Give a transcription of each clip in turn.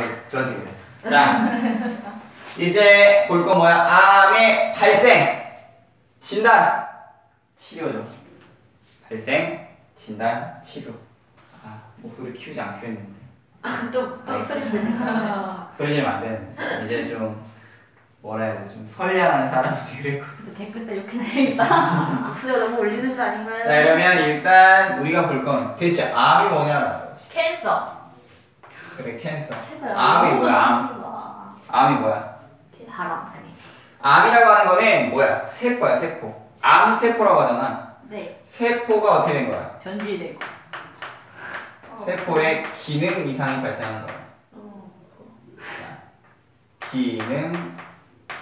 됐어. 자, 이제 볼 거 뭐야? 암의 발생, 진단, 치료죠. 발생, 진단, 치료. 아, 목소리 키우지 않기로 했는데. 또또 소리 들리네. 소리 지르면 안 되는데. 이제 좀, 뭐라 해야 되지? 좀 선량한 사람들이 그랬거든. 댓글 때 욕해 내야겠다. 목소리가 너무 울리는 거 아닌가요? 자, 이러면 일단 우리가 볼 건 대체 암이 뭐냐라는 거지. 캔서. 그래, cancer. 암이 뭐야, 암? 암. 암이 뭐야? 바람. 암이라고 하는 거는 뭐야? 세포야, 세포. 암 세포라고 하잖아. 네. 세포가 어떻게 된 거야? 변질되고. 세포에 기능 이상이 발생한 거야. 어. 기능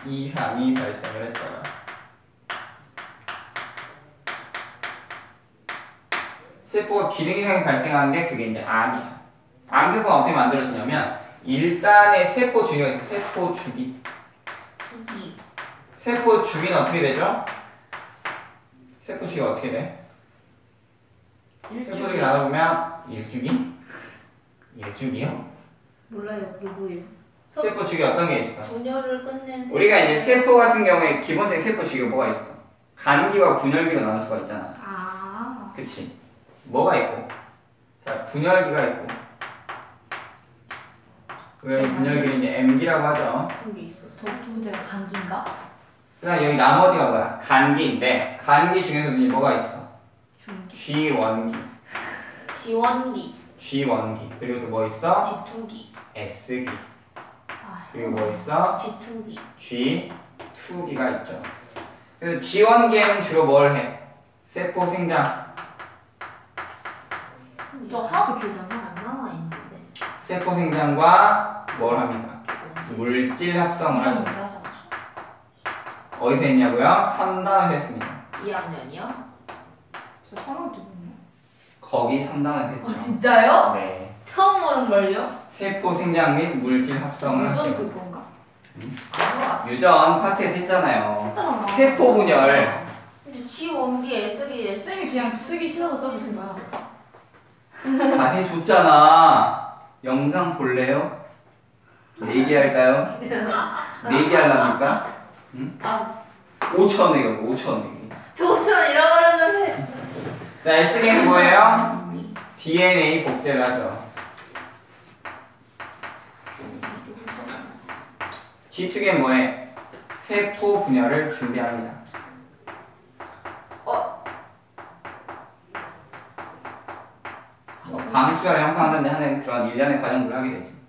이상이 발생을 했더라. 세포가 기능 이상이 발생하는 게 그게 이제 암이야. 암 세포가 어떻게 만들어지냐면 일단의 세포 주기가 있어. 세포 주기. 두기. 세포 주기는 어떻게 되죠? 세포 주기가 어떻게 돼? 세포 주기 나눠보면 일주기? 일주기요? 몰라요. 이게 뭐예요? 세포 주기 어떤 게 있어? 분열을 끝낸 우리가 이제 세포 같은 경우에 기본적인 세포 주기가 뭐가 있어? 간기와 분열기로 나눌 수가 있잖아. 아. 그치? 뭐가 있고? 자, 분열기가 있고. 그 분열기는 이제 M기라고 하죠. 게 있었어. 두 번째가 감기인가? 그 다음 여기 나머지가 뭐야? 간기인데, 간기 중에서도 이제 뭐가 있어? 중기. G원기, 지원기. G원기. 그리고 또 뭐 있어? 지투기. S기. 아, 그리고 뭐 있어? 지투기. G2기가 있죠. 그래서 G원기에는 주로 뭘 해? 세포 생장, 기억이 안 나. 안 나와 있는데. 세포 생장과 뭘 합니까? 물질 합성을 하죠. 어디서 했냐고요? 3단에서 했습니다. 2학년이요? 저 하나도 모르네. 거기 3단에서 했죠. 아 진짜요? 네. 처음 보는 걸요? 세포 생장 및 물질 합성을 완전 하죠. 그건가? 아. 유전 파트에서 했잖아요. 했다가 세포 분열. 근데 지원기 S기 쌤이 그냥 쓰기 싫어서 써주신 거야. 다 해줬잖아. 영상 볼래요? 내기할까요? 내기하랍니까? 아. 5천 원이거든, 5천 원. 도스를 잃어버렸는데. 자, S기는 뭐예요? DNA 복제를 하죠. G축엔 뭐해? 세포 분열을 준비합니다. 어. 뭐 방수를 형성하는데 하는 그런 일련의 과정들을 하게 되지.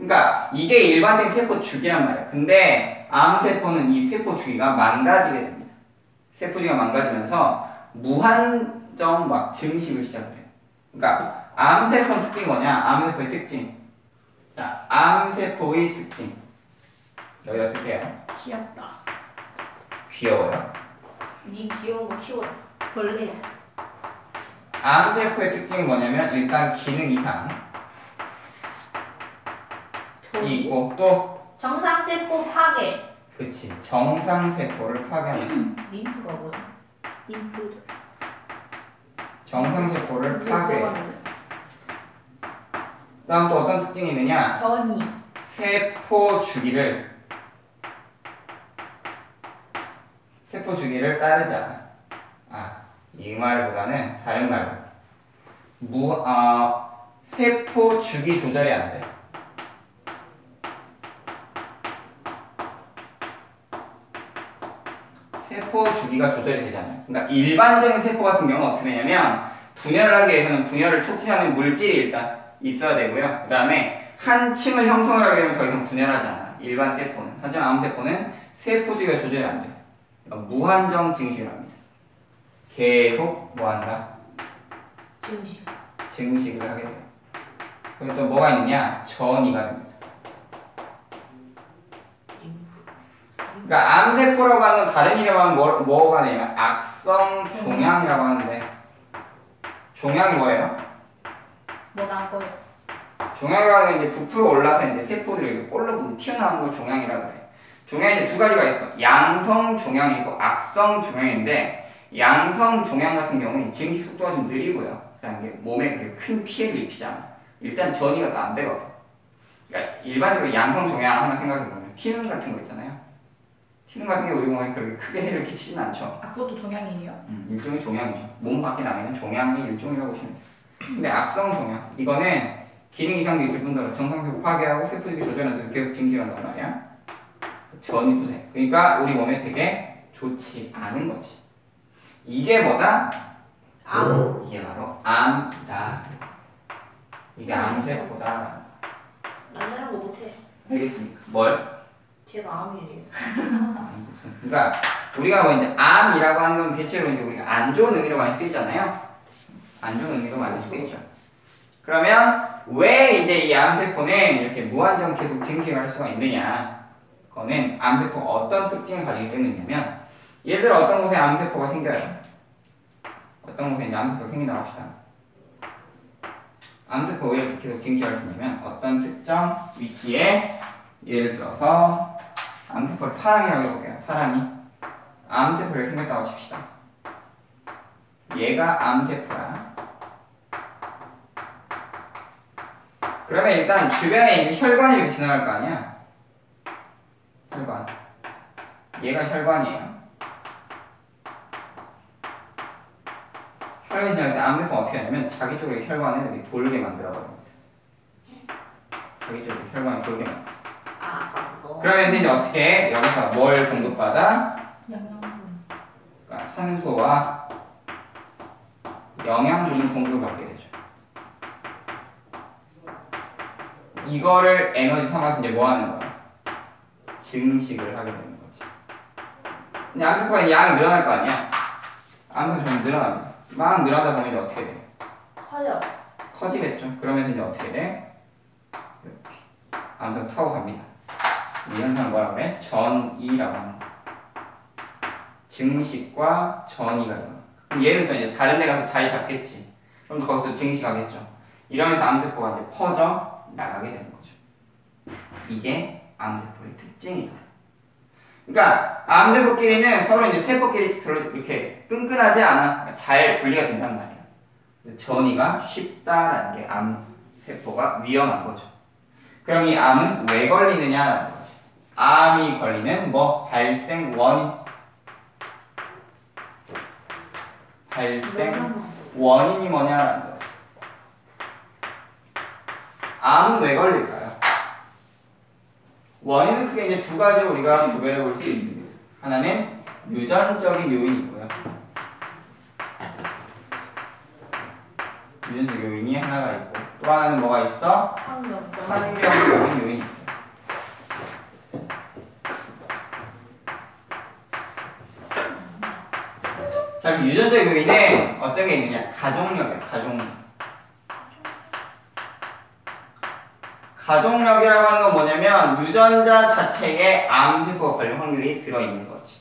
그러니까 이게 일반적인 세포 주기란 말이야. 근데 암세포는 이 세포 주기가 망가지게 됩니다. 세포 주기가 망가지면서 무한정 막 증식을 시작해요. 그러니까 암세포의 특징이 뭐냐? 암세포의 특징. 자, 암세포의 특징. 여기다 쓸게요. 귀엽다. 귀여워요. 니 귀여운 거 키워. 벌레야. 암세포의 특징이 뭐냐면 일단 기능 이상 이. 있고 또 정상세포 파괴. 그치 정상세포를 파괴합니다. 림프가 뭐야? 림프죠. 정상세포를 파괴. 다음 또 어떤 특징이 있느냐? 전이. 세포 주기를 세포 주기를 따르지 않아. 아, 이 말보다는 다른 말로 무, 아, 세포 주기 조절이 안 돼. 세포 주기가 조절이 되지 않아요. 그러니까 일반적인 세포 같은 경우는 어떻게 되냐면 분열을 하기 위해서는 분열을 촉진하는 물질이 일단 있어야 되고요. 그 다음에 한 층을 형성을 하게 되면 더 이상 분열하지 않아. 일반 세포는. 하지만 암세포는 세포 주기가 조절이 안 돼. 그러니까 무한정 증식을 합니다. 계속 뭐 한다? 증식. 증식을 하게 돼요. 그리고 또 뭐가 있느냐? 전이가 됩니다. 그러니까 암세포라고 하는 다른 이름은 뭐, 뭐가 되냐면 악성 종양이라고 하는데 종양이 뭐예요? 뭐난 거요? 종양이라고 하는 게 이제 부풀어 올라서 이제 세포들이 볼록 튀어나오는 걸 종양이라고 그래. 종양이 이제 두 가지가 있어. 양성 종양이고 악성 종양인데 양성 종양 같은 경우는 증식 속도가 좀 느리고요. 그다음에 몸에 그렇게 큰 피해를 입히지 않아. 일단 전이가 또 안 되거든. 그러니까 일반적으로 양성 종양 하나 생각해보면 티눈 같은 거 있잖아요. 티눈 같은 게 우리 몸에 그렇게 크게 해를 끼치진 않죠. 아 그것도 종양이에요? 음, 일종의 종양이죠. 몸 밖에 나가는 종양의 일종이라고 보시면 돼요. 근데 악성 종양 이거는 기능 이상도 있을 뿐더러 정상세포 파괴하고 세포주기 조절하는 데 계속 증식한단 말이야. 전이부세. 그러니까 우리 몸에 되게 좋지 않은 거지. 이게 뭐다? 암. 이게 바로 암이다. 이게 암세포다. 남자랑 뭐 못해. 알겠습니까? 뭘? 제가 암이래요. 그러니까 우리가 뭐 이제 암이라고 하는 건 대체로 이제 우리가 안 좋은 의미로 많이 쓰이잖아요. 안 좋은 의미로 많이 쓰이죠. 그러면 왜 이제 이 암세포는 이렇게 무한정 계속 증식할 수가 있느냐? 그거는 암세포가 어떤 특징을 가지기 때문이냐면 예를 들어 어떤 곳에 암세포가 생겨요. 어떤 곳에 이제 암세포가 생긴다고 합시다. 암세포가 왜 이렇게 계속 증식할 수 있냐면 어떤 특정 위치에 예를 들어서 암세포를 파랑이라고 해볼게요. 파랑이 암세포가 생겼다고 칩시다. 얘가 암세포야. 그러면 일단 주변에 혈관이 지나갈 거 아니야? 혈관. 얘가 혈관이에요. 혈관이 지나갈 때 암세포가 어떻게 하냐면 자기 쪽으로 혈관을 돌게 만들어버립니다. 자기 쪽으로 혈관을 돌게 만들어. 그러면 이제 어떻게 해? 여기서 뭘 공급받아? 영양분 그러니까 산소와 영양분이 공급을 받게 되죠. 이거를 에너지 삼아서 이제 뭐 하는 거야? 증식을 하게 되는 거지. 근데 암세포가 양이 늘어날 거 아니야? 암세포가 좀 늘어납니다. 막 늘어나다 보면 이제 어떻게 돼? 커요. 커지겠죠. 그러면서 이제 어떻게 돼? 이렇게 암세포 타고 갑니다. 이 현상을 뭐라 그래? 전이라고 하는. 증식과 전이가. 그럼 얘는 또 이제 다른 데 가서 자리 잡겠지. 그럼 거기서 증식하겠죠. 이러면서 암세포가 이제 퍼져 나가게 되는 거죠. 이게 암세포의 특징이다. 그러니까 암세포끼리는 서로 이제 세포끼리 별로 이렇게 끈끈하지 않아. 그러니까 잘 분리가 된단 말이야. 전이가 쉽다라는 게 암세포가 위험한 거죠. 그럼 이 암은 왜 걸리느냐라는 거죠. 암이 걸리는 뭐 발생 원인 발생 원인이 뭐냐라는 거죠. 암은 왜 걸릴까요? 원인은 크게 이제 두 가지로 우리가 구별해 볼 수 있습니다. 하나는 유전적인 요인이고요. 유전적 요인이 하나가 있고 또 하나는 뭐가 있어? 환경적. 환경적인 요인이 있어 자, 유전적 요인에 어떤 게 있느냐? 가족력이에요, 가족력. 가족력이라고 하는 건 뭐냐면 유전자 자체에 암세포가 걸릴 확률이 들어있는 거지.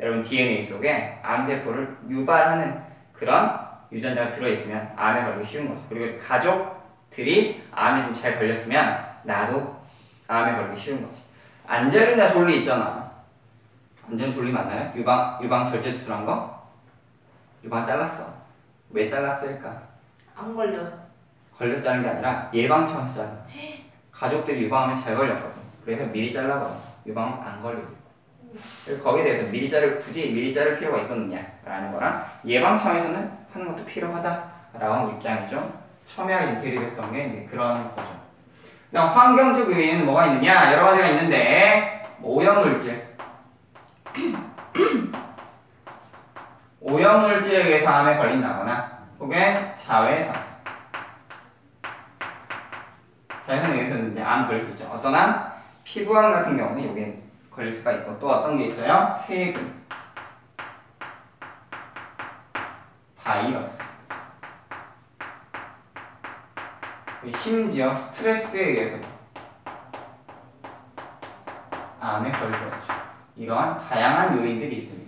여러분 DNA 속에 암세포를 유발하는 그런 유전자가 들어있으면 암에 걸리기 쉬운 거죠. 그리고 가족들이 암에 좀 잘 걸렸으면 나도 암에 걸리기 쉬운 거지. 안젤리나 졸리 있잖아. 안젤리나 졸리 맞나요? 유방 유방 절제 수술한 거? 유방 잘랐어. 왜 잘랐을까? 안 걸려서. 걸렸다는 게 아니라 예방 차원에서. 가족들이 유방암에 잘 걸렸거든. 그래서 미리 잘라봐. 유방 안 걸리고. 거기에 대해서 미리 자를 굳이 미리 자를 필요가 있었느냐라는 거랑 예방 차원에서는 하는 것도 필요하다라고 하는 입장이죠. 첨예하게 대립했던 게 이제 그런 거죠. 그다음 환경적 요인은 뭐가 있느냐 여러 가지가 있는데 뭐 오염물질 오염물질에 의해서 암에 걸린다거나 혹은 자외선 자외선에 의해서는 이제 암 걸릴 수 있죠. 어떤 암? 피부암 같은 경우는 여기 걸릴 수가 있고 또 어떤 게 있어요? 세균 바이러스 심지어 스트레스에 의해서 암에 걸릴 수 있죠. 이러한 다양한 요인들이 있습니다.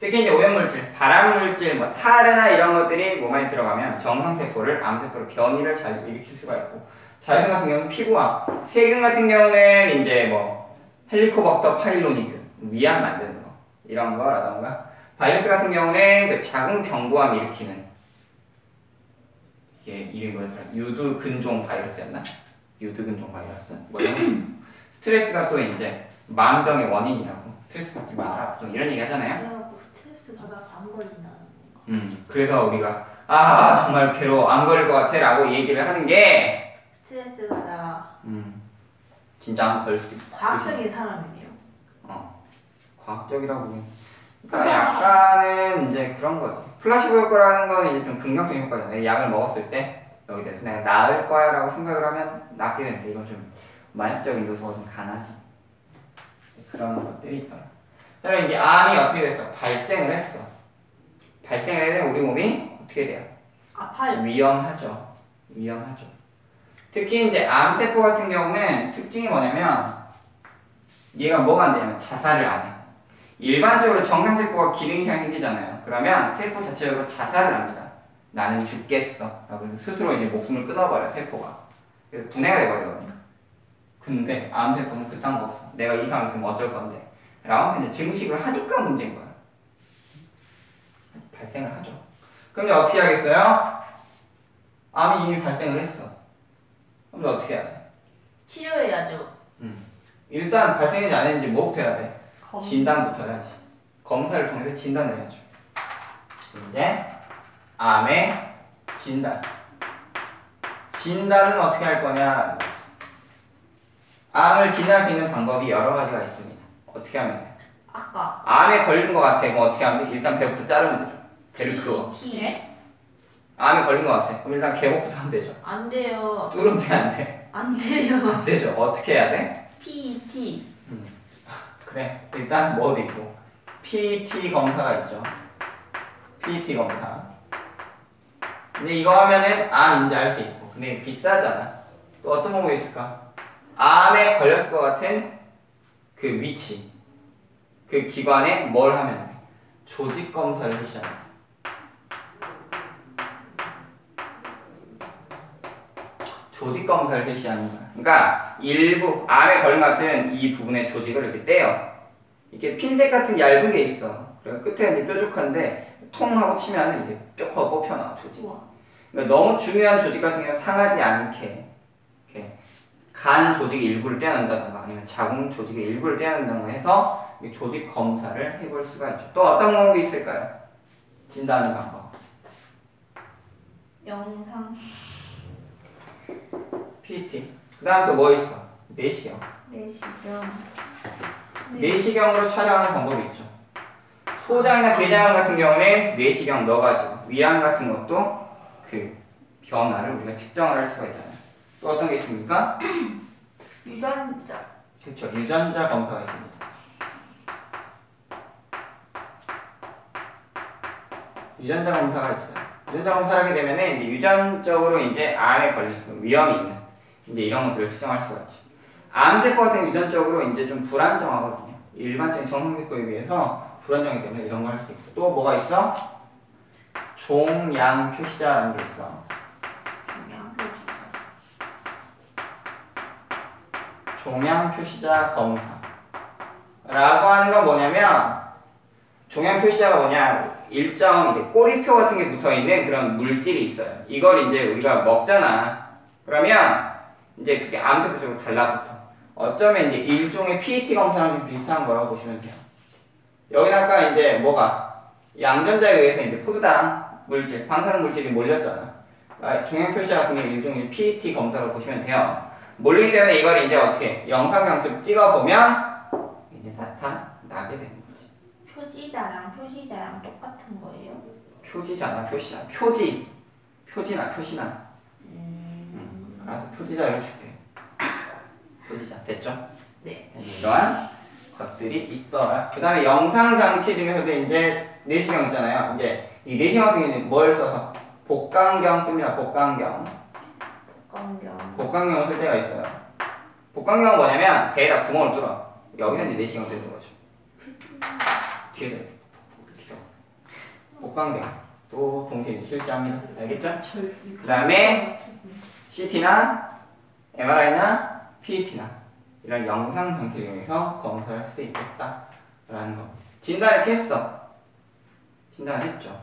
특히 이제 오염물질, 발암물질, 뭐 타르나 이런 것들이 몸에 들어가면 정상세포를 암세포로 변이를 잘 일으킬 수가 있고 자외선 같은 경우는 피부암, 세균 같은 경우는 이제 뭐 헬리코박터 파일로리균 위암 만드는 거 이런 거라던가 바이러스 같은 경우는 그 자궁경부암 일으키는 이게 이름이 뭐였더라 유두 근종 바이러스였나? 유두근종 바이러스 뭐 거. 스트레스가 또 이제 만병의 원인이라고 스트레스 받지 마라 보통 이런 얘기 하잖아요 스트레스 받아서 안 걸린다는 거. 음 그래서 우리가 아 정말 괴로워 안 걸릴 것 같아 라고 얘기를 하는 게 스트레스 받아 음, 진짜 안 걸릴 수도 있어 과학적인 사람이네요. 어, 과학적이라고. 그러니까 약간은 이제 그런 거지. 플라시보 효과라는 거는 이제 좀 긍정적인 효과잖아요. 약을 먹었을 때 여기 대해서 내가 나을 거야라고 생각을 하면 낫게 되는데 이건 좀 마이너스적인 요소가 좀 강하지. 그런 것들이 있더라. 그다음에 이제 암이 어떻게 됐어? 발생을 했어. 발생을 해도 우리 몸이 어떻게 돼요? 아파요. 위험하죠. 위험하죠. 특히 이제 암세포 같은 경우는 특징이 뭐냐면 얘가 뭐가 안 되냐면 자살을 안 해. 일반적으로 정상세포가 기능 이상이 생기잖아요. 그러면 세포 자체적으로 자살을 합니다. 나는 죽겠어. 라고 해서 스스로 이제 목숨을 끊어버려, 세포가. 그래서 분해가 돼버리거든요. 근데 암세포는 그딴 거 없어. 내가 이 상황 있으면 어쩔 건데. 이제 증식을 하니까 문제인 거야. 발생을 하죠. 그럼 이제 어떻게 하겠어요? 암이 이미 발생을 했어. 그럼 이제 어떻게 해야 돼? 치료해야죠. 일단 발생했는지 안 했는지 뭐부터 해야 돼? 검- 진단부터 해야지. 검사를 통해서 진단을 해야죠. 이제 암의 진단. 진단은 어떻게 할 거냐? 암을 진단할 수 있는 방법이 여러 가지가 있습니다. 어떻게 하면 돼? 아까 암에 걸린 것 같아. 그럼 어떻게 하면 돼? 일단 배부터 자르면 되죠. 배를 그어. T 암에 걸린 것 같아. 그럼 일단 개복부터 하면 되죠. 안 돼요. 뚫으면 돼, 안 돼? 안 돼요. 안 되죠. 어떻게 해야 돼? PET 그래 일단 뭐도 있고 PET 검사가 있죠 PET 검사 근데 이거 하면은 암인지 알 수 있고 근데 비싸잖아 또 어떤 방법이 있을까 암에 걸렸을 것 같은 그 위치 그 기관에 뭘 하면 돼 조직 검사를 거야. 조직 검사를 실시하는 거야. 그러니까 일부 암에 걸린 것 같은 이 부분의 조직을 이렇게 떼요. 이게 핀셋 같은 얇은 게 있어. 그리고 끝에 이제 뾰족한데 통하고 치면은 이게 쭉 뽑혀 나와 조직. 그러니까 너무 중요한 조직 같은 경우 상하지 않게 간 조직 일부를 떼어낸다던가 아니면 자궁 조직의 일부를 떼어낸다던가 해서 이 조직 검사를 해볼 수가 있죠. 또 어떤 방법이 있을까요? 진단하는 방법. 영상 PT. 그 다음 또 뭐 있어? 내시경. 내시경 내시경으로 촬영하는 방법이 있죠. 소장이나 대장 같은 경우는 내시경 넣어가지고 위암 같은 것도 그 변화를 우리가 측정을 할 수가 있잖아요. 또 어떤 게 있습니까? 유전자 그렇죠. 유전자 검사가 있습니다. 유전자 검사가 있어요. 유전자 검사를 하게 되면은 이제 유전적으로 이제 암에 걸릴 수 위험이 있는 이제 이런 것들을 측정할 수가 있죠. 암세포 같은 유전적으로 이제 좀 불안정하거든요. 일반적인 정상세포에 비해서 불안정하기 때문에 이런 걸 할 수 있고 또 뭐가 있어? 종양 표시자라는 게 있어. 영양 표준 종양 표시자 검사. 라고 하는 건 뭐냐면, 종양 표시자가 뭐냐, 일정 이제 꼬리표 같은 게 붙어 있는 그런 물질이 있어요. 이걸 이제 우리가 먹잖아. 그러면 이제 그게 암세포 쪽으로 달라붙어. 어쩌면 이제 일종의 PET 검사랑 좀 비슷한 거라고 보시면 돼요. 여기는 아까 이제 뭐가 양전자에 의해서 이제 포도당 물질, 방사능 물질이 몰렸잖아. 아, 종양 표시자 같은 게 일종의 PET 검사라고 보시면 돼요. 몰리기 때문에 이걸 이제 어떻게 영상 강측 찍어보면 이제 나타나게 되는 거지. 표지자랑 표시자랑 똑같은 거예요? 표지잖아, 표시자. 표지. 표지나, 표시나. 음. 알아서 표지자 해줄게. 표지자. 됐죠? 네. 이제 이러한 것들이 있더라. 그 다음에 영상 장치 중에서도 이제 내시경 있잖아요. 이제 이 내시경 같은 경우는 뭘 써서? 복강경 씁니다. 복강경. 건경 복강경을 쓸 때가 있어요. 복강경은 뭐냐면 배에다 구멍을 뚫어. 여기는 이제 내시경을 뚫는 거죠. 뒤에다 이렇게. 복강경 또 동시에 실시합니다. 알겠죠? 그 다음에 CT나 MRI나 PET나 이런 영상 장치를 이용해서 검사할 수 있겠다 라는 거. 진단을 했어. 진단을 했죠.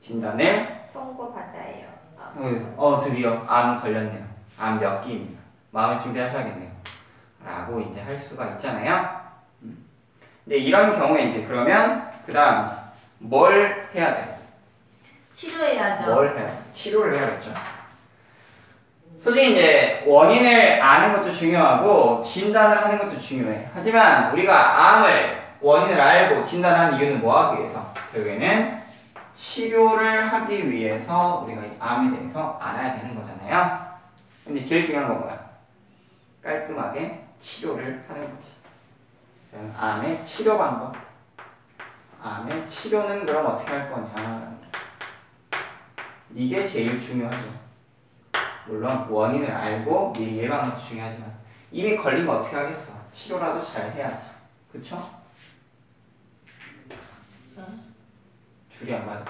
진단을 선고 받아요. 아, 어, 어 드디어 암 걸렸네요. 암 몇 기입니다. 마음을 준비하셔야겠네요. 라고 이제 할 수가 있잖아요. 음. 근데 이런 경우에 이제 그러면 그 다음 뭘 해야 돼? 치료해야죠. 뭘 해요? 치료를 해야겠죠. 솔직히 이제 원인을 아는 것도 중요하고 진단을 하는 것도 중요해. 하지만 우리가 암을 원인을 알고 진단하는 이유는 뭐 하기 위해서? 결국에는 치료를 하기 위해서 우리가 이 암에 대해서 알아야 되는 거잖아요. 근데 제일 중요한 건 뭐야? 깔끔하게 치료를 하는 거지. 암의 치료 방법. 암의 치료는 그럼 어떻게 할 거냐? 이게 제일 중요하죠. 물론 원인을 알고 미리 예방하는 중요하지만 이미 걸리면 어떻게 하겠어? 치료라도 잘 해야지. 그쵸? 줄이 안 맞아.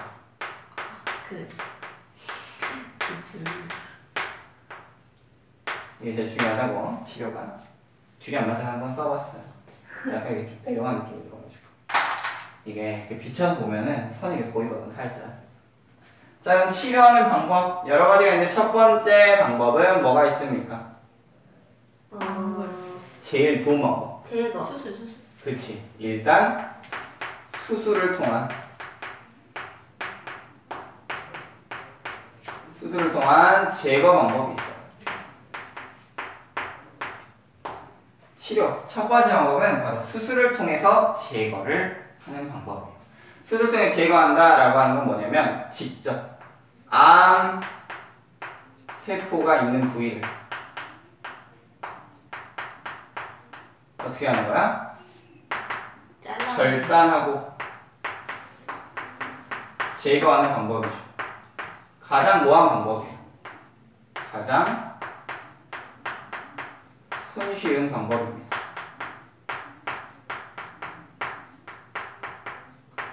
그. 그치. 이게 제일 중요하다고 치료가 줄이 안 맞아 한번 써봤어요. 약간 이게 좀 배경한 느낌이 들어가지고 이게 비춰서 보면은 선이 이렇게 보이거든 살짝. 자 그럼 치료하는 방법 여러 가지가 있는데 첫 번째 방법은 뭐가 있습니까? 어, 제일 좋은 방법. 제거. 수술, 수술. 그치. 일단 수술을 통한 수술을 통한 제거 방법이 있어요. 치료 첫 번째 방법은 바로 수술을 통해서 제거를 하는 방법이에요. 수술 통해 제거한다라고 하는 건 뭐냐면 직접 암 세포가 있는 부위를 어떻게 하는 거야? 잘라. 절단하고 제거하는 방법이죠. 가장 뭐한 방법이에요. 가장 손쉬운 방법입니다.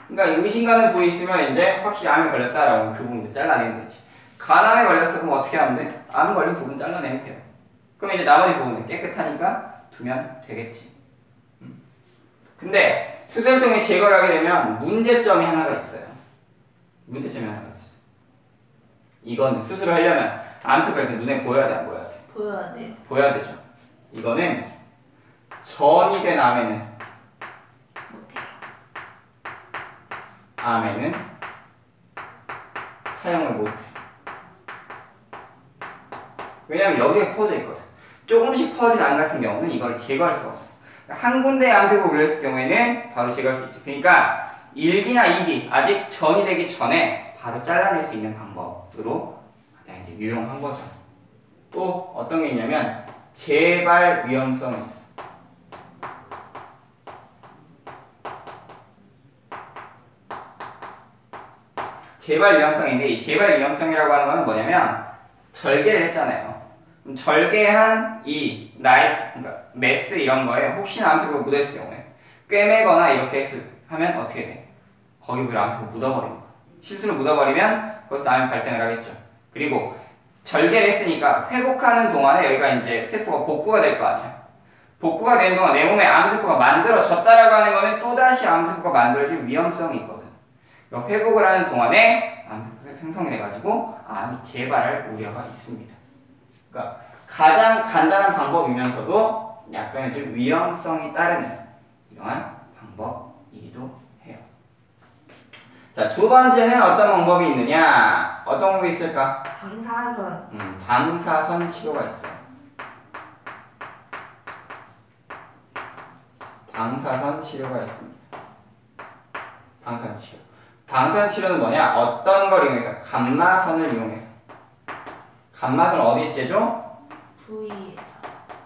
그러니까 의심 가는 부위 있으면 이제 확실히 암에 걸렸다라고 그 부분 잘라내면 되지. 간암에 걸렸어 그럼 어떻게 하면 돼? 암 걸린 부분 잘라내면 돼요. 그럼 이제 나머지 부분은 깨끗하니까 두면 되겠지. 근데 수술 통해 제거를 하게 되면 문제점이 하나가 있어요. 문제점이 하나가 있어. 이건 수술을 하려면 암수가 때 눈에 보여야 돼, 안 보여야 돼? 보여야 돼. 보여야 되죠. 이거는 전이 된 암에는 못해. 암에는 사용을 못해. 왜냐면 여기에 퍼져 있거든. 조금씩 퍼진 암 같은 경우는 이걸 제거할 수가 없어. 한 군데 암세포가 물렸을 경우에는 바로 제거할 수 있죠. 그러니까 1기나 2기 아직 전이 되기 전에 바로 잘라낼 수 있는 방법 으로 가장 이제 유용한 거죠. 또 어떤 게 있냐면 재발 위험성이 있어. 재발 위험성인데 이 재발 위험성이라고 하는 건 뭐냐면 절개를 했잖아요. 절개한 이 나이 그러니까 메스 이런 거에 혹시나 암세포가 묻었을 경우에 꿰매거나 이렇게 했을 하면 어떻게 돼? 거기 묻어버리는 거야. 실수로 묻어버리면 거기서 암이 발생을 하겠죠. 그리고 절개를 했으니까 회복하는 동안에 여기가 이제 세포가 복구가 될 거 아니야. 복구가 되는 동안 내 몸에 암세포가 만들어졌다라고 하는 거는 또다시 암세포가 만들어질 위험성이 있거든. 그러니까 회복을 하는 동안에 암세포가 생성이 돼가지고 암이 재발할 우려가 있습니다. 그러니까 가장 간단한 방법이면서도 약간의 좀 위험성이 따르는 이러한 방법이기도 해요. 자, 두 번째는 어떤 방법이 있느냐? 어떤 방법이 있을까? 방사선. 음, 방사선 치료가 있어요. 방사선 치료가 있습니다. 방사선 치료. 방사선 치료는 뭐냐? 어떤 걸 이용해서? 감마선을 이용해서. 감마선을 어디에 째죠? 부위.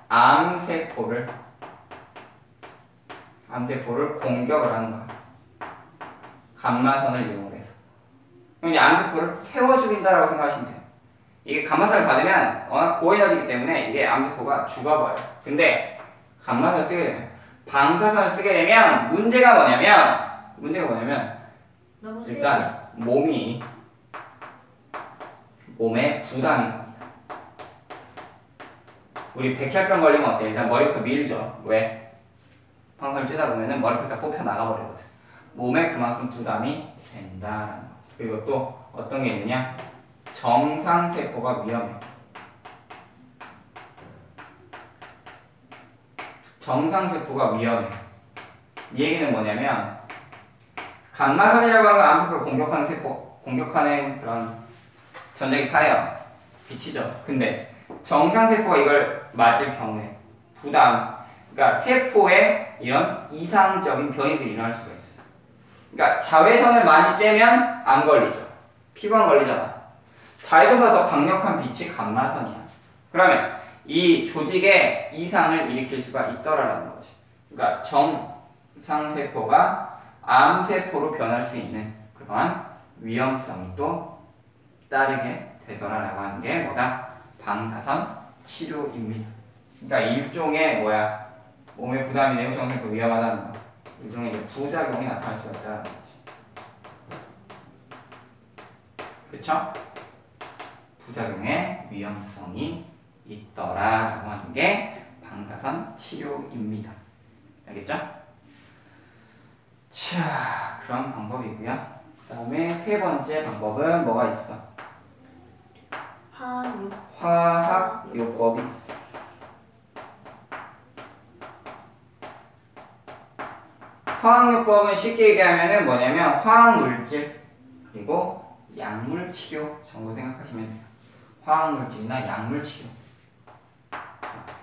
암세포를 암세포를 공격을 하는 거야. 감마선을 이용해서. 그럼 이제 암세포를 태워 죽인다라고 생각하시면 돼요. 이게 감마선을 받으면 워낙 고에너지이기 때문에 이게 암세포가 죽어버려요. 근데 감마선을 쓰게 되면 방사선을 쓰게 되면 문제가 뭐냐면 문제가 뭐냐면. 일단 몸이 몸에 부담이 갑니다. 우리 백혈병 걸리면 어때? 일단 머리부터 밀죠. 왜? 방사를 찌다 보면은 머리부터 다 뽑혀 나가버리거든. 몸에 그만큼 부담이 된다라는 거. 그리고 또 어떤 게 있느냐? 정상 세포가 위험해. 정상세포가 위험해. 이 얘기는 뭐냐면 감마선이라고 하는 건 암세포를 공격하는 세포, 공격하는 그런 전자기 파예요. 빛이죠. 근데 정상세포가 이걸 맞을 경우에 부담, 그러니까 세포에 이런 이상적인 변이들이 일어날 수가 있어. 그러니까 자외선을 많이 쬐면 안 걸리죠. 피부안 걸리잖아. 자외선보다 더 강력한 빛이 감마선이야. 그러면 이 조직에 이상을 일으킬 수가 있더라라는 거지. 그러니까 정상세포가 암세포로 변할 수 있는 그러한 위험성이 또 따르게 되더라라고 하는 게 뭐다? 방사선 치료입니다. 그러니까 일종의 뭐야? 몸에 부담이 되고 정상세포 위험하다는 거. 일종의 부작용이 나타날 수가 있다는 거지. 그쵸? 부작용의 위험성이 있더라라고 하는 게 방사선 치료입니다. 알겠죠? 자, 그런 방법이고요. 그 다음에 세 번째 방법은 뭐가 있어? 화학 요법이 있어. 화학 요법은 쉽게 얘기하면은 뭐냐면 화학 물질 그리고 약물 치료 정도 생각하시면 돼요. 화학 물질이나 약물 치료.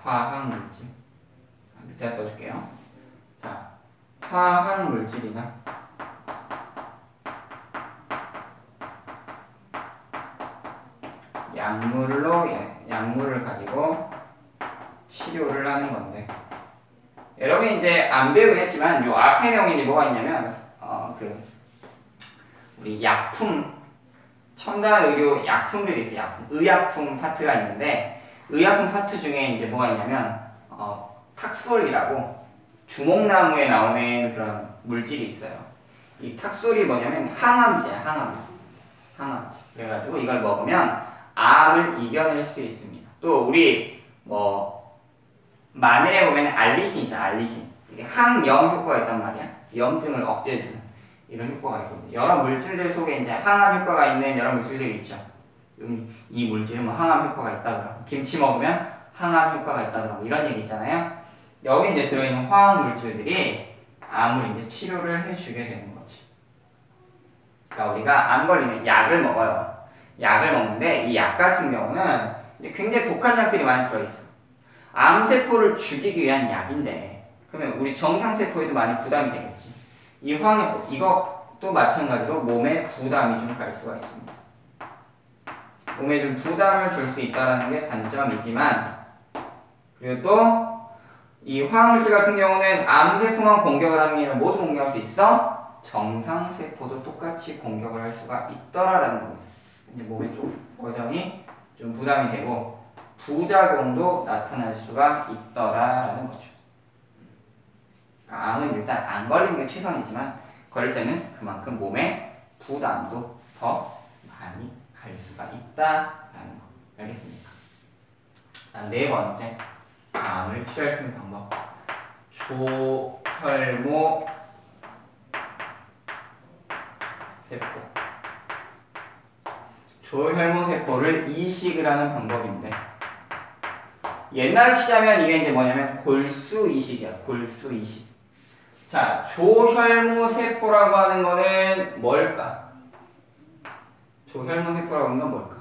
화학 물질. 자, 밑에 써줄게요. 자, 화학 물질이나 약물로 예, 약물을 가지고 치료를 하는 건데 여러분이 이제 안 배우긴 했지만 요 앞에 내용이 뭐가 있냐면 어 그 우리 약품 첨단 의료 약품들이 있어요. 약품 의약품 파트가 있는데 의약품 파트 중에 이제 뭐가 있냐면 어 탁솔이라고 주목나무에 나오는 그런 물질이 있어요. 이 탁솔이 뭐냐면 항암제야, 항암제. 항암제. 그래가지고 이걸 먹으면 암을 이겨낼 수 있습니다. 또 우리 뭐 마늘에 보면 알리신 있잖아, 알리신. 이게 항염 효과가 있단 말이야. 염증을 억제해주는 이런 효과가 있거든요. 여러 물질들 속에 이제 항암 효과가 있는 여러 물질들이 있죠. 음, 이 물질은 뭐 항암 효과가 있다더라. 김치 먹으면 항암 효과가 있다더라. 뭐 이런 얘기 있잖아요. 여기 이제 들어있는 화학 물질들이 암을 이제 치료를 해주게 되는 거지. 그러니까 우리가 암 걸리면 약을 먹어요. 약을 먹는데 이 약 같은 경우는 굉장히 독한 약들이 많이 들어있어. 암세포를 죽이기 위한 약인데 그러면 우리 정상세포에도 많이 부담이 되겠지. 이 황해포 이것도 마찬가지로 몸에 부담이 좀 갈 수가 있습니다. 몸에 좀 부담을 줄 수 있다는 게 단점이지만 그리고 또 이 화학물질 같은 경우는 암세포만 공격을 하는 게 아니라 모두 공격할 수 있어 정상세포도 똑같이 공격을 할 수가 있더라라는 겁니다. 이제 몸에 좀 과정이 좀 부담이 되고 부작용도 나타날 수가 있더라라는 거죠. 암은 일단 안 걸리는 게 최선이지만 걸릴 때는 그만큼 몸에 부담도 더 많이 갈 수가 있다라는 거. 알겠습니까? 자, 네 번째 암을 치료할 수 있는 방법. 조혈모 세포. 조혈모 세포를 이식을 하는 방법인데 옛날로 치자면 이게 이제 뭐냐면 골수 이식이야. 골수 이식. 자, 조혈모 세포라고 하는 거는 뭘까? 조혈모 세포라고 하는 건 뭘까?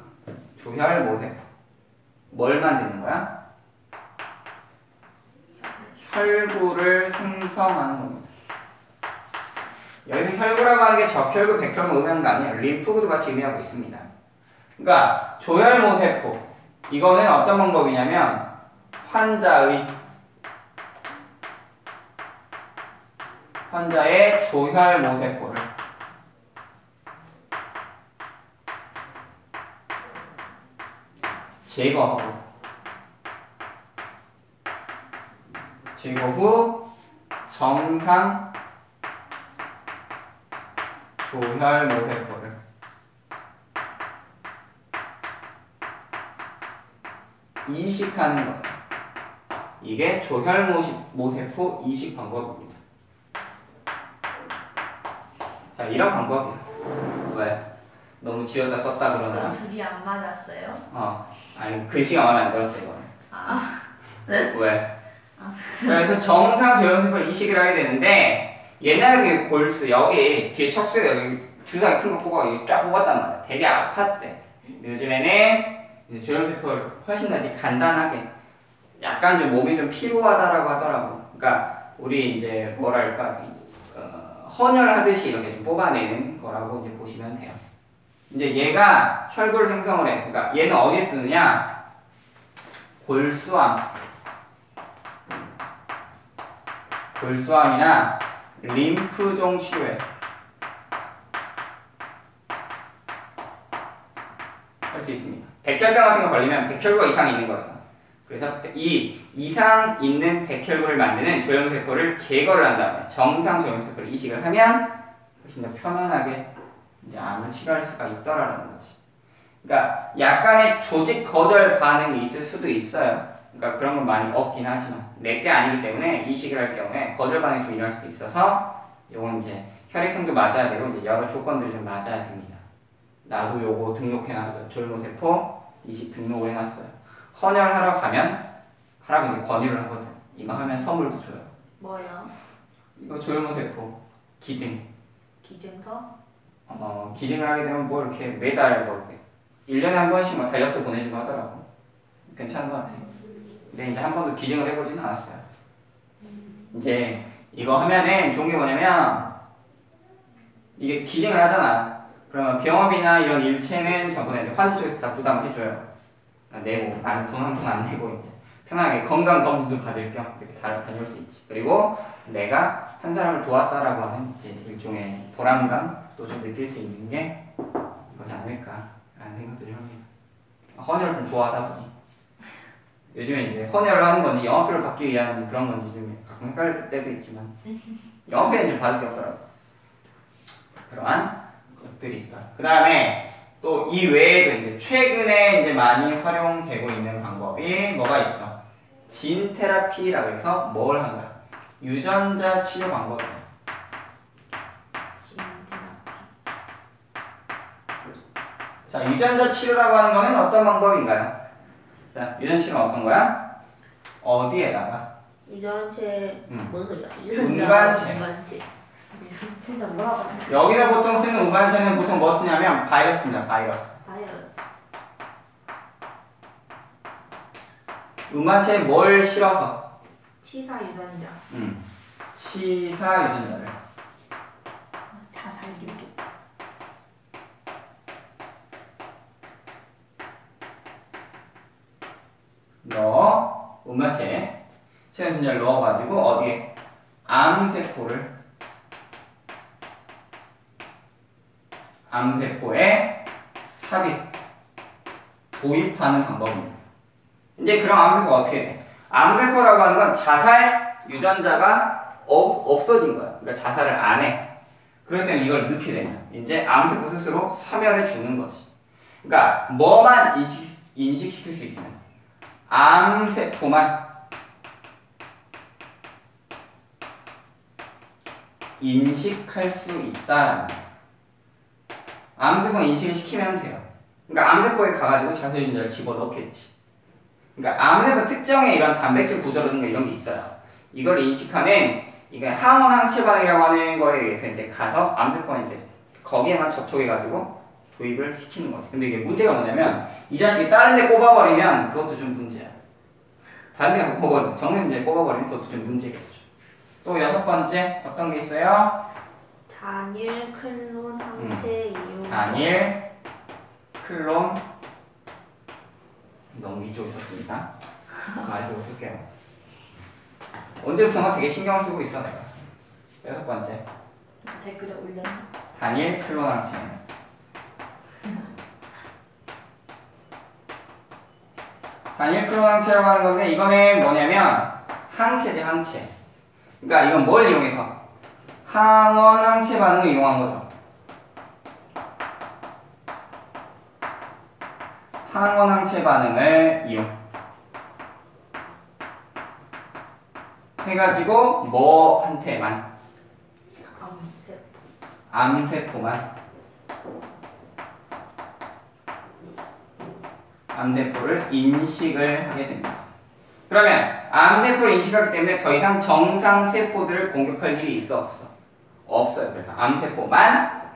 조혈모 세포. 뭘 만드는 거야? 혈구를 생성하는 겁니다. 여기서 혈구라고 하는 게 적혈구, 백혈구 의미하는 거 아니에요. 림프구도 같이 의미하고 있습니다. 그러니까 조혈모 세포 이거는 어떤 방법이냐면 환자의 환자의 조혈 모 세포를 제거하고 제거 후 정상 조혈 모 세포를 이식하는 거예요. 이게 조혈모세포 이식 방법입니다. 자, 이런 방법이야. 왜? 너무 지었다 썼다 그러나? 둘이 안 맞았어요? 어, 아니 글씨가 마음에 안 들었어 이거는. 아, 네? 왜? 그래서 정상 조형세포를 이식을 하게 되는데 옛날에 그 골수 여기 뒤에 척수에 여기 주사기 큰거 뽑아 여기 쫙 뽑았단 말이야. 되게 아팠대. 요즘에는 조형세포를 훨씬 더 간단하게 약간 좀 몸이 좀 피로하다라고 하더라고. 그러니까 우리 이제 뭐랄까 어, 헌혈하듯이 이렇게 좀 뽑아내는 거라고 이제 보시면 돼요. 이제 얘가 혈골 생성을 해. 그러니까 얘는 어디에 쓰느냐? 골수암. 골수암이나 림프종 치료에 할수 있습니다. 백혈병 같은 거 걸리면 백혈구가 이상 있는 거예요. 그래서 이 이상 있는 백혈구를 만드는 조형세포를 제거를 한 다음에 정상 조형세포를 이식을 하면 훨씬 더 편안하게 이제 암을 치료할 수가 있더라라는 거지. 그러니까 약간의 조직 거절 반응이 있을 수도 있어요. 그러니까 그런 건 많이 없긴 하지만 내게 아니기 때문에 이식을 할 경우에 거절 반응이 좀 일어날 수도 있어서 요건 이제 혈액형도 맞아야 되고 이제 여러 조건들이 좀 맞아야 됩니다. 나도 요거 등록해놨어요. 졸모세포 이식 등록을 해놨어요. 헌혈하러 가면 하라고 권유를 하거든. 이거 하면 선물도 줘요. 뭐요? 이거 졸모세포 기증. 기증서? 어, 기증을 하게 되면 뭐 이렇게 매달 뭐 이렇게 1년에 한 번씩 뭐 달력도 보내주고 하더라고. 괜찮은 것 같아. 근데 이제 한 번도 기증을 해보진 않았어요. 이제 이거 하면은 좋은 게 뭐냐면 이게 기증을 하잖아. 그러면 병원비나 이런 일체는 전부 다 환자 쪽에서 다 부담을 해줘요. 아, 내고 나는 돈 한 푼 안 내고 이제 편하게 건강 검진도 받을 겸 이렇게 다 다녀올 수 있지. 그리고 내가 한 사람을 도왔다라고 하는 이제 일종의 보람감도 좀 느낄 수 있는 게 이거지 않을까라는 생각도 좀 합니다. 헌혈을 좀 좋아하다 보니 요즘에 이제 헌혈을 하는 건지 영화표를 받기 위한 그런 건지 좀 가끔 헷갈릴 때도 있지만 영화표는 좀 받을 게 없더라고. 그러한 것들이 있다. 그 다음에 또 이 외에도 이제 최근에 이제 많이 활용되고 있는 방법이 뭐가 있어? 진 테라피라고 해서 뭘 한 거야? 유전자 치료 방법이야. 자, 유전자 치료라고 하는 거는 어떤 방법인가요? 자, 유전자 치료는 어떤 거야? 어디에다가? 유전체 음. 뭔 소리야? 운반체. 운반체. 진짜 뭐라고? 여기다 보통 쓰는 운반체는 보통 뭐 쓰냐면 바이러스입니다. 바이러스. 바이러스. 운반체에 뭘 실어서? 치사 유전자. 음, 치사 유전자를. 자살기도. 넣어 운반체에 치사 유전자를 넣어가지고 어디에? 암세포를 암세포에 삽입 도입하는 방법입니다. 이제 그럼 암세포가 어떻게 돼? 암세포라고 하는 건 자살 유전자가 없, 없어진 거야. 그러니까 자살을 안 해. 그럴 때는 이걸 넣게 되면 이제 암세포 스스로 사멸해 주는 거지. 그러니까 뭐만 인식, 인식시킬 수 있으면 암세포만 인식할 수 거야. 암세포는 인식을 시키면 돼요. 그러니까 암세포에 가가지고 자살유전자를 집어넣겠지. 그러니까 암세포 특정의 이런 단백질 구조라든가 이런 게 있어요. 이걸 인식하는 이게 항원 항체 반응이라고 하는 거에 의해서 이제 가서 암세포는 이제 거기에만 접촉해가지고 도입을 시키는 거지. 근데 이게 문제가 뭐냐면 이 자식이 다른 데 꼽아버리면 그것도 좀 문제야. 다른 데 꼽아버리면 데 꼽아버리면 그것도 좀 문제겠죠. 또 여섯 번째 어떤 게 있어요? 단일 클론 항체 이용. 단일 클론 너무 위쪽에 썼습니다. 말해보고 쓸게요. 언제부턴가 되게 신경 쓰고 있어 내가. 여섯 번째 댓글에 올렸나? 단일 클론 항체. 단일 클론 항체라고 하는 건데 이거는 뭐냐면 항체제 항체. 그러니까 이건 뭘 이용해서 항원 항체 반응을 이용한 거죠. 항원 항체 반응을 이용. 해가지고 뭐한테만 암세. 암세포만 암세포를 인식을 하게 됩니다. 그러면 암세포를 인식하기 때문에 더 이상 정상 세포들을 공격할 일이 있어 없어? 없어요. 그래서 암세포만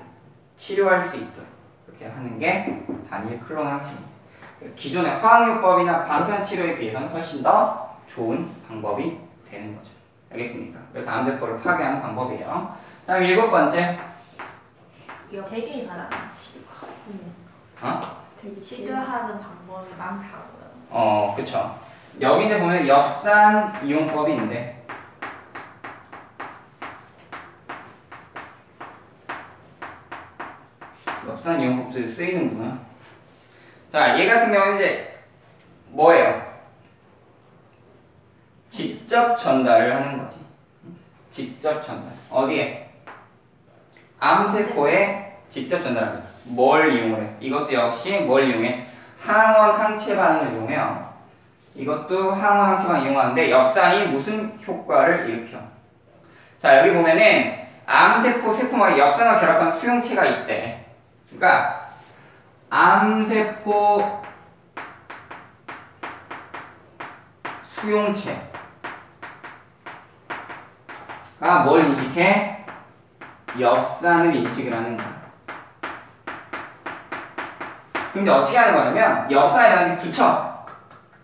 치료할 수 있도록 이렇게 하는 게 단일 클론 항체입니다. 기존의 화학요법이나 방사선 치료에 비해서는 훨씬 더 좋은 방법이 되는 거죠. 알겠습니까? 그래서 암세포를 파괴하는 방법이에요. 다음 일곱 번째, 이거 되게 많아. 어? 되게 치료하는 방법이 많다고요. 어, 그쵸. 여기 이제 보면 엽산 이용법이 있는데, 엽산 이용법도 쓰이는구나. 자, 얘 같은 경우는 이제 뭐예요? 직접 전달을 하는 거지. 직접 전달. 어디에? 암세포에 직접 전달합니다. 뭘 이용을 해서? 이것도 역시 뭘 이용해? 항원 항체 반응을 이용해요. 이것도 항원 항체 반응 이용하는데 엽산이 무슨 효과를 일으켜? 자 여기 보면은 암세포 세포막에 엽산과 결합한 수용체가 있대. 그러니까 암세포 수용체가 뭘 인식해? 엽산을 인식을 하는 거야. 근데 어떻게 하는 거냐면 엽산에다가 붙여.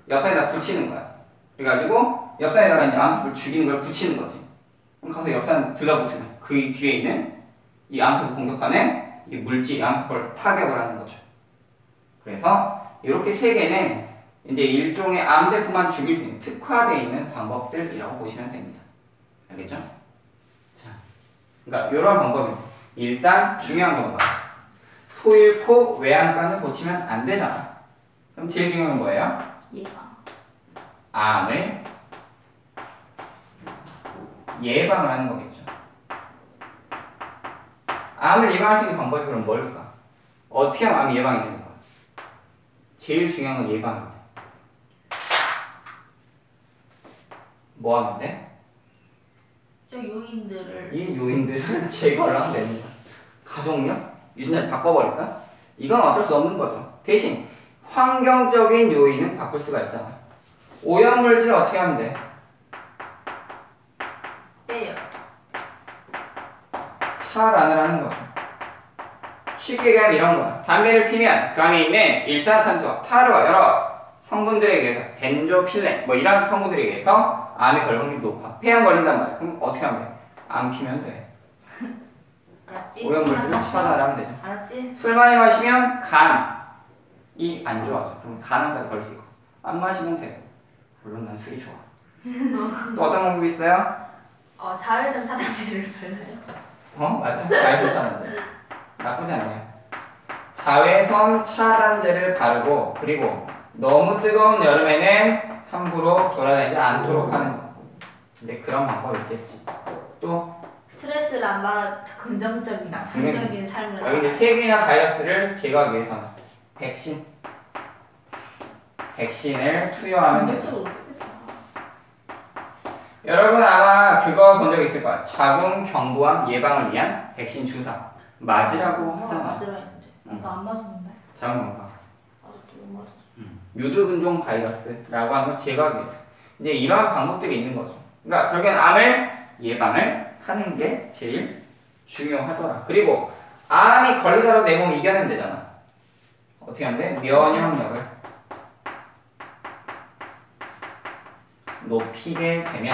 엽산에다 붙이는 거야. 그래가지고 엽산에다가 이제 암세포를 죽이는 걸 붙이는 거지. 그럼 가서 엽산 들어붙으면 그 뒤에 있는 이 암세포 공격하는 이 물질, 암세포를 타격을 하는 거죠. 그래서 이렇게 세 개는 이제 일종의 암세포만 죽일 수 있는 특화되어 있는 방법들이라고 보시면 됩니다. 알겠죠? 자, 그러니까 이런 방법입니다. 일단 중요한 건 뭐야? 소 잃고 외양간을 고치면 안 되잖아. 그럼 제일 중요한 건 뭐예요? 예방. 암을 예방을 하는 거겠죠. 암을 예방할 수 있는 방법이 그럼 뭘까? 어떻게 하면 암이 예방이 되는? 제일 중요한 건 예방인데. 뭐 하면 돼? 저 요인들을 이 요인들을 제거를 하면 거야. 가족력? 유전자 바꿔버릴까? 이건 어쩔 수 없는 거죠. 대신 환경적인 요인은 바꿀 수가 있잖아. 오염물질 어떻게 하면 돼? 빼요. 차단을 하는 거야. 쉽게 얘기하면 이런 거야. 담배를 피면 그 안에 있는 일산화탄소, 타르와 여러 성분들에 의해서 벤조필렌 뭐 이런 성분들에 의해서 암에 걸릴 확률이 높아. 폐암 걸린단 말이야. 그럼 어떻게 하면 돼? 암 피면 돼. 알았지? 오염물질을 차단하면 되죠. 알았지? 술 많이 마시면 간이 안 좋아져. 그럼 간암까지 걸릴 수 있고. 안 마시면 돼. 물론 난 술이 좋아. 또 어떤 방법이 있어요? 어 자외선 차단제를 발라요. 어 맞아. 자외선 차단제. 나쁘지 않네요. 자외선 차단제를 바르고 그리고 너무 뜨거운 여름에는 함부로 돌아다니지 않도록 하는 거. 근데 그런 방법이 있겠지. 또 스트레스를 안 받아 긍정적인 낙천적인 삶을 여기 이제. 세균이나 바이러스를 제거하기 위해서는 백신, 백신을 투여하면 되죠. 여러분 아마 그거 본 적 있을 거야. 자궁 경부암 예방을 위한 백신 주사 맞으라고 하잖아. 맞으라. 응. 나안 맞았는데. 아직도 못 맞았어. 유두근종 바이러스라고 하는 위해서. 이제 이러한 방법들이 있는 거죠. 그러니까 결국엔 암을 예방을 하는 게 제일 중요하더라. 그리고 암이 걸리더라도 내 몸을 이겨내면 되잖아. 어떻게 하면 돼? 면역력을 높이게 되면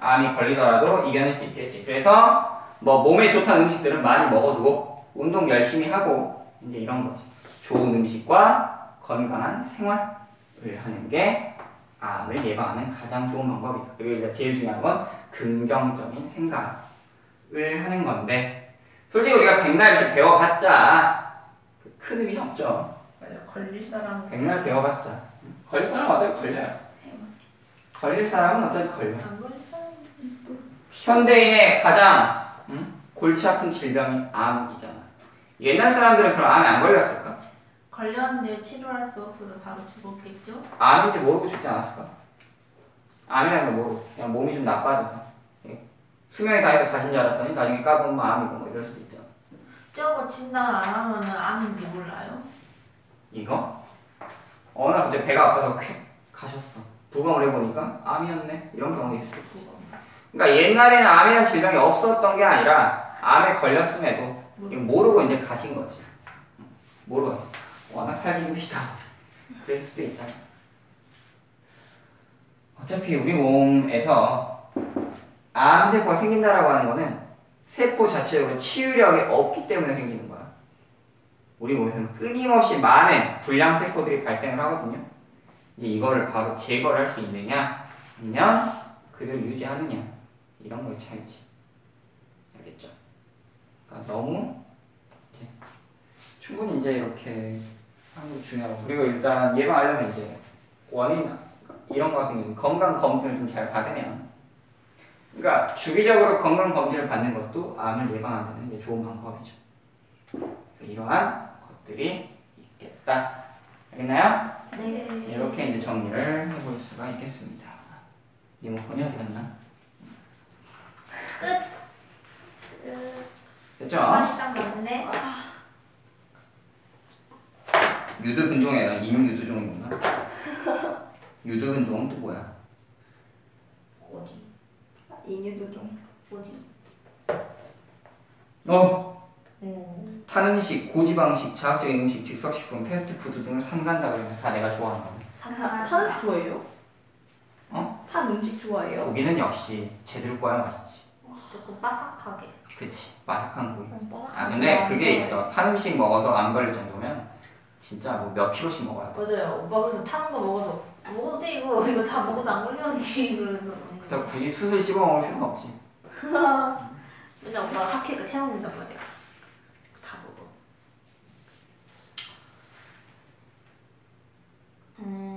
암이 걸리더라도 이겨낼 수 있겠지. 그래서 뭐 몸에 좋다는 음식들은 많이 먹어두고 운동 열심히 하고 이제 이런 거지. 좋은 음식과 건강한 생활을 하는 게 암을 예방하는 가장 좋은 방법이다. 그리고 이제 제일 중요한 건 긍정적인 생각을 하는 건데 솔직히 우리가 백날 이렇게 배워봤자 그큰 의미는 없죠. 맞아. 걸릴 사람. 백날 배워봤자 걸릴 사람은 어차피 걸려요. 걸릴 사람은 어차피 걸려. 사람. 현대인의 가장 음? 골치 아픈 질병이 암이잖아. 옛날 사람들은 그럼 암에 안 걸렸을까? 걸렸는데 치료할 수 없어서 바로 죽었겠죠? 암인지 모르고 죽지 않았을까? 암이라는 걸 모르고 그냥 몸이 좀 나빠져서 예. 수명이 다해서 가신 줄 알았더니 나중에 까보면 암이고 뭐 이럴 수도 있잖아. 저거 진단 안 하면은 암인지 몰라요? 이거? 어느 날 갑자기 배가 아파서 쾌 가셨어. 부검을 해보니까 암이었네 이런 경우도 있을 수 있지. 그러니까 옛날에는 암이라는 질병이 없었던 게 아니라 암에 걸렸음에도 모르고 이제 가신 거지. 모르고 워낙 살기 힘드시다. 그랬을 수도 있잖아. 어차피 우리 몸에서 암세포가 생긴다라고 하는 거는 세포 자체적으로 치유력이 없기 때문에 생기는 거야. 우리 몸에서는 끊임없이 많은 불량 세포들이 발생을 하거든요. 이거를 바로 제거를 할 수 있느냐, 아니면 그대로 유지하느냐 이런 거의 차이지. 알겠죠? 그러니까 너무 이제 충분히 이제 이렇게 하는 게 중요하고 그리고 일단 예방하려면 이제 원인 이런 거 같은 경우는 건강 검진을 좀 잘 받으면 그러니까 주기적으로 건강 검진을 받는 것도 암을 예방하는 데 좋은 방법이죠. 그래서 이러한 것들이 있겠다. 알겠나요? 네. 이렇게 이제 정리를 해볼 수가 있겠습니다. 리모컨이 어디 갔나? 됐죠? 많이 딱 맞네. 유두 근종에는 임유두 종이구나. 유두 근종은 또 뭐야? 어디? 인유도 좀. 어디? 어? 음. 탄 음식, 고지방식, 자극적인 음식, 즉석식품, 패스트푸드 등을 삼간다 그러면 다 내가 좋아하는 거. 상관. 탄 좋아해요? 어? 탄 음식 좋아해요? 고기는 역시 제대로 구워야 맛있지. 조금 바삭하게. 그치. 바삭한 고기. 어, 아 근데 그게 있어. 탄 음식 먹어서 안 걸릴 정도면 진짜 뭐 몇 킬로씩 먹어야 돼. 맞아요. 오빠 그래서 타는 거 먹어서 뭐지 이거? 이거 다 먹어도 안 걸렸지 그러면서 그다 굳이 수술 씹어 먹을 필요는 없지. 맨날 오빠 핫케이크 태웁니다 말이야. 다 먹어. 음.